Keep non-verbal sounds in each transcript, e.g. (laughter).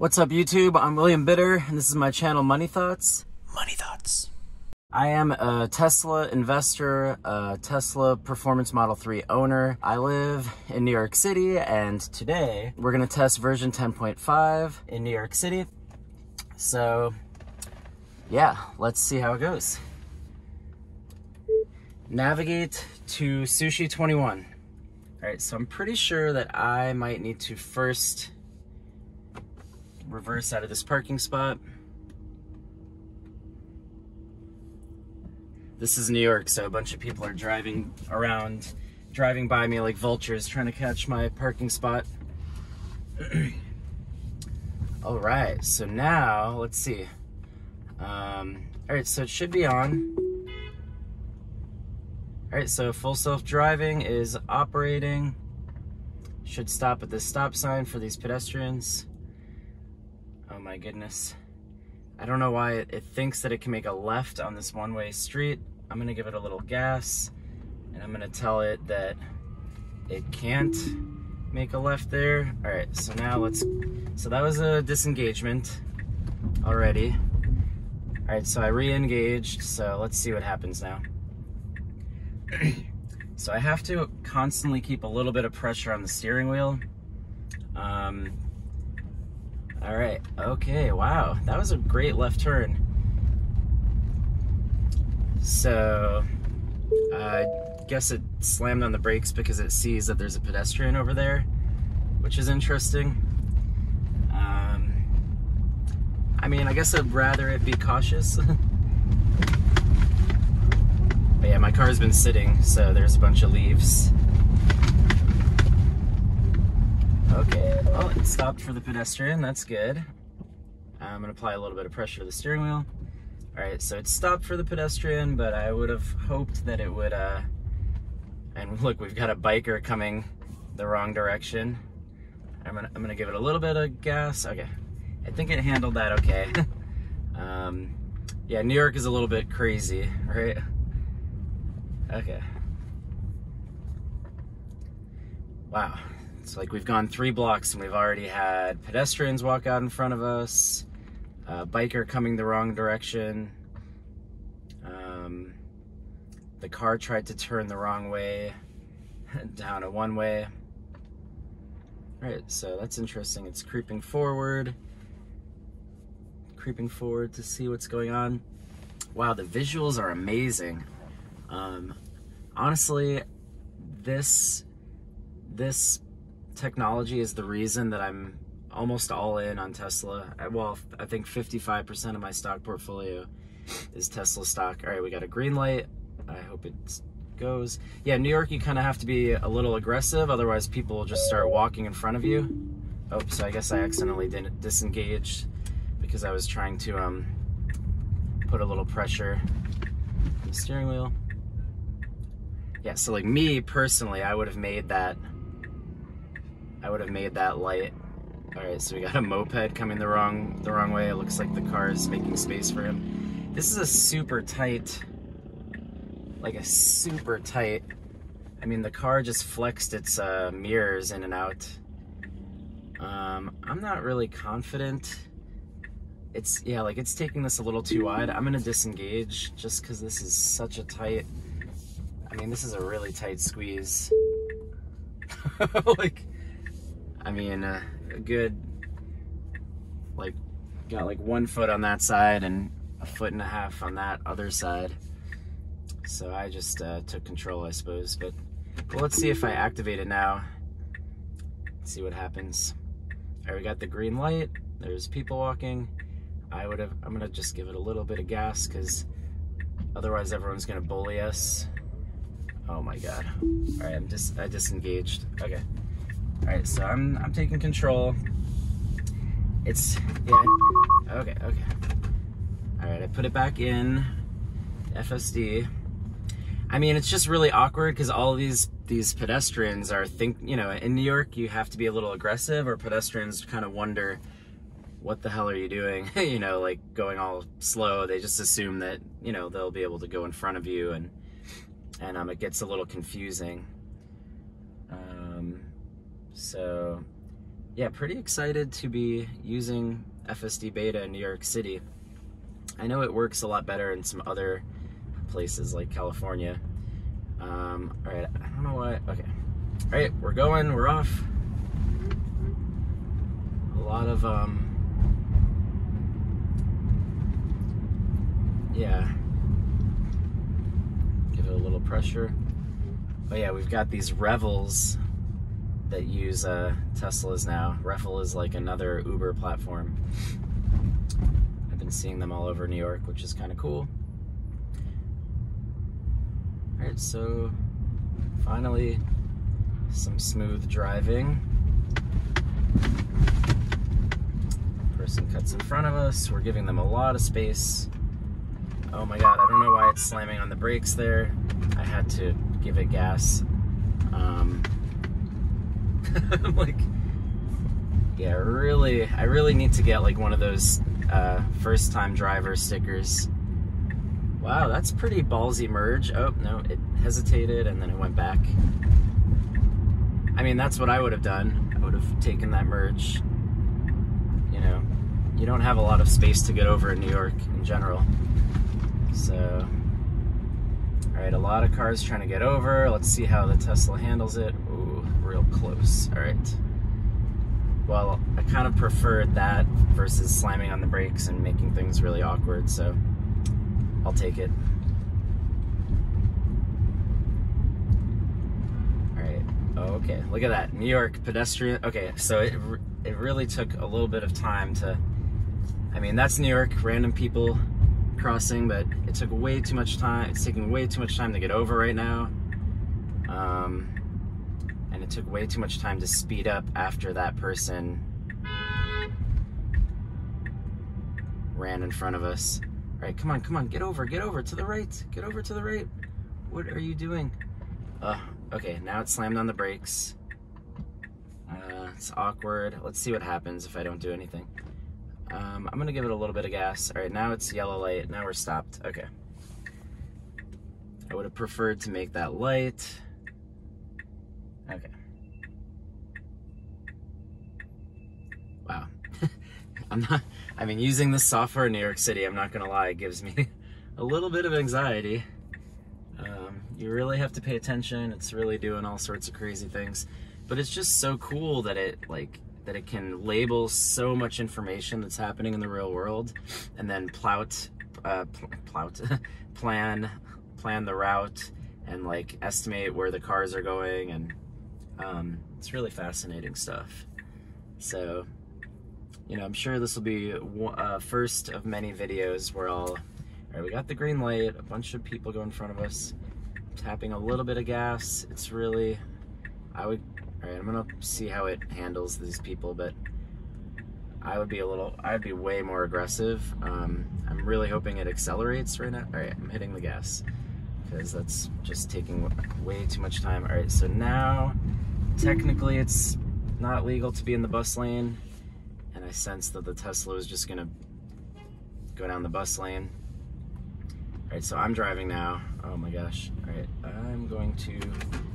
What's up YouTube? I'm William Bitter and this is my channel Money Thoughts. Money Thoughts. I am a Tesla investor, a Tesla Performance Model 3 owner. I live in New York City and today we're gonna test version 10.5 in New York City. So yeah, let's see how it goes. Navigate to Sushi 21. All right, so I'm pretty sure that I might need to first reverse out of this parking spot. This is New York, so a bunch of people are driving around, driving by me like vultures, trying to catch my parking spot. (clears throat) all right, so now, let's see. Um, all right, so it should be on. All right, so full self-driving is operating. Should stop at this stop sign for these pedestrians. Oh my goodness. I don't know why it, it thinks that it can make a left on this one-way street. I'm gonna give it a little gas and I'm gonna tell it that it can't make a left there. All right, so now let's, so that was a disengagement already. All right, so I re-engaged, so let's see what happens now. (clears throat) so I have to constantly keep a little bit of pressure on the steering wheel. Um, all right, okay, wow, that was a great left turn. So, I guess it slammed on the brakes because it sees that there's a pedestrian over there, which is interesting. Um, I mean, I guess I'd rather it be cautious. (laughs) But yeah, my car's been sitting, so there's a bunch of leaves. Okay, well, it stopped for the pedestrian, that's good. I'm gonna apply a little bit of pressure to the steering wheel. All right, so it stopped for the pedestrian, but I would have hoped that it would, uh, and look, we've got a biker coming the wrong direction. I'm gonna, I'm gonna give it a little bit of gas. Okay, I think it handled that okay. (laughs) um, yeah, New York is a little bit crazy, right? Okay. Wow. It's like we've gone three blocks and we've already had pedestrians walk out in front of us, a biker coming the wrong direction, um, the car tried to turn the wrong way (laughs) down a one way. All right, so that's interesting. It's creeping forward, creeping forward to see what's going on. Wow, the visuals are amazing. Um, honestly, this this technology is the reason that I'm almost all in on Tesla. Well, I think 55% of my stock portfolio is Tesla stock. All right, we got a green light. I hope it goes. Yeah, New York, you kind of have to be a little aggressive, otherwise people will just start walking in front of you. Oh, so I guess I accidentally didn't disengage because I was trying to um, put a little pressure on the steering wheel yeah, so like me personally, I would have made that, I would have made that light. All right, so we got a moped coming the wrong, the wrong way. It looks like the car is making space for him. This is a super tight, like a super tight, I mean, the car just flexed its uh, mirrors in and out. Um, I'm not really confident. It's, yeah, like it's taking this a little too wide. I'm gonna disengage just cause this is such a tight, I mean, this is a really tight squeeze. (laughs) like, I mean, uh, a good, like, got like one foot on that side and a foot and a half on that other side. So I just uh, took control, I suppose. But well, let's see if I activate it now. Let's see what happens. All right, we got the green light. There's people walking. I would have, I'm gonna just give it a little bit of gas because otherwise everyone's gonna bully us. Oh my god. All right, I'm just I disengaged. Okay. All right, so I'm I'm taking control. It's yeah. Okay, okay. All right, I put it back in FSD. I mean, it's just really awkward because all these these pedestrians are think you know in New York you have to be a little aggressive, or pedestrians kind of wonder what the hell are you doing? (laughs) you know, like going all slow. They just assume that you know they'll be able to go in front of you and and um, it gets a little confusing. Um, so yeah, pretty excited to be using FSD Beta in New York City. I know it works a lot better in some other places like California. Um, all right, I don't know why. Okay. All right, we're going, we're off. A lot of, um, yeah. Give it a little pressure. Oh yeah, we've got these Revels that use uh, Teslas now. Revel is like another Uber platform. I've been seeing them all over New York, which is kind of cool. All right, so finally some smooth driving. Person cuts in front of us. We're giving them a lot of space. Oh my god, I don't know why it's slamming on the brakes there. I had to give it gas. Um, I'm (laughs) like, yeah, really, I really need to get like one of those uh, first time driver stickers. Wow, that's pretty ballsy merge. Oh, no, it hesitated and then it went back. I mean, that's what I would have done. I would have taken that merge. You know, you don't have a lot of space to get over in New York in general. So, all right, a lot of cars trying to get over. Let's see how the Tesla handles it. Real close. All right. Well, I kind of preferred that versus slamming on the brakes and making things really awkward, so I'll take it. All right. Okay, look at that. New York pedestrian. Okay, so it, it really took a little bit of time to. I mean, that's New York, random people crossing, but it took way too much time. It's taking way too much time to get over right now. Um, and it took way too much time to speed up after that person ran in front of us. All right, come on, come on, get over, get over to the right, get over to the right. What are you doing? Uh, okay, now it's slammed on the brakes. Uh, it's awkward. Let's see what happens if I don't do anything. Um, I'm gonna give it a little bit of gas. All right, now it's yellow light. Now we're stopped. Okay. I would have preferred to make that light. Okay. Wow. I'm not, I mean, using this software in New York City, I'm not gonna lie, it gives me (laughs) a little bit of anxiety. Um, you really have to pay attention. It's really doing all sorts of crazy things. But it's just so cool that it, like, that it can label so much information that's happening in the real world and then plout, uh, plout, (laughs) plan, plan the route and like estimate where the cars are going and um, it's really fascinating stuff. So, you know, I'm sure this will be uh, first of many videos where I'll, all right, we got the green light, a bunch of people go in front of us, tapping a little bit of gas. It's really, I would all right, I'm gonna see how it handles these people, but I would be a little, I'd be way more aggressive. Um, I'm really hoping it accelerates right now. All right, I'm hitting the gas because that's just taking way too much time. All right, so now technically it's not legal to be in the bus lane and I sense that the Tesla is just gonna go down the bus lane. All right, so I'm driving now. Oh my gosh. All right, I'm going to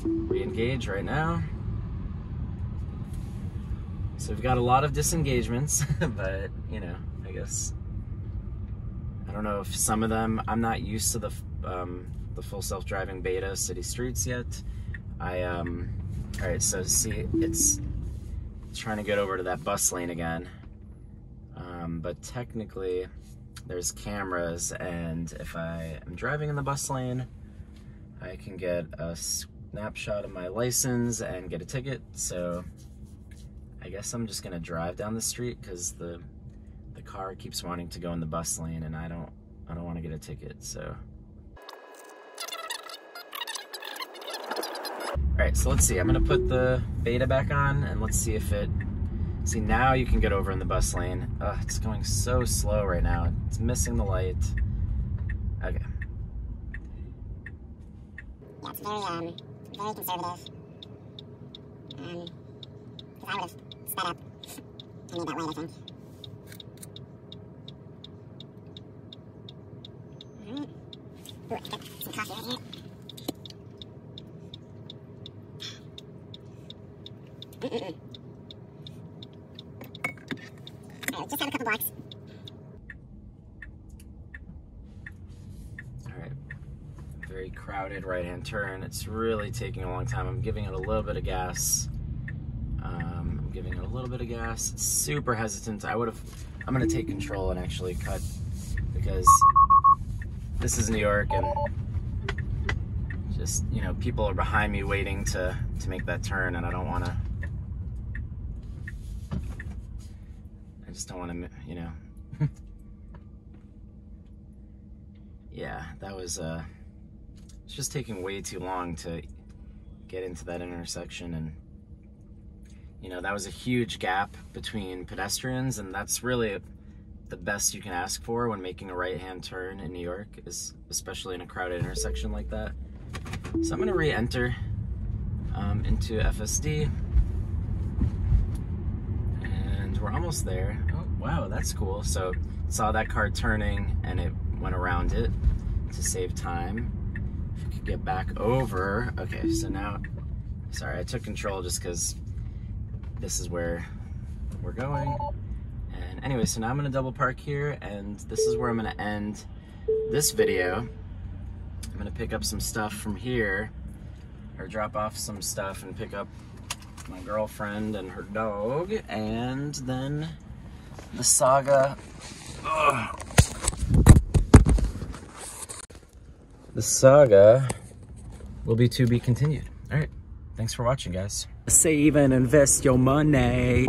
re-engage right now. So we've got a lot of disengagements, (laughs) but you know, I guess I don't know if some of them. I'm not used to the um, the full self-driving beta city streets yet. I um, all right. So see, it's trying to get over to that bus lane again, um, but technically there's cameras, and if I am driving in the bus lane, I can get a snapshot of my license and get a ticket. So I guess I'm just gonna drive down the street because the the car keeps wanting to go in the bus lane and I don't I don't want to get a ticket so Alright, so let's see. I'm gonna put the beta back on and let's see if it see now you can get over in the bus lane. Ugh, it's going so slow right now. It's missing the light. Okay. Yeah, it's very um very conservative. Um because I would have sped up. I need that light, I think. Alright. Ooh, I got some coffee right here. Just a couple blocks. All right. Very crowded right hand turn. It's really taking a long time. I'm giving it a little bit of gas. Um, I'm giving it a little bit of gas. Super hesitant. I would have, I'm to take control and actually cut because this is New York and just, you know, people are behind me waiting to, to make that turn and I don't want to, I just don't want to, you know, (laughs) yeah, that was uh it's just taking way too long to get into that intersection and you know, that was a huge gap between pedestrians and that's really the best you can ask for when making a right-hand turn in New York is especially in a crowded intersection like that. So I'm going to re-enter um, into FSD we're almost there. Oh, wow, that's cool. So saw that car turning and it went around it to save time. If we could get back over. Okay, so now, sorry, I took control just because this is where we're going. And anyway, so now I'm gonna double park here and this is where I'm gonna end this video. I'm gonna pick up some stuff from here or drop off some stuff and pick up my girlfriend and her dog and then the saga ugh, the saga will be to be continued. All right. Thanks for watching, guys. Save and invest your money.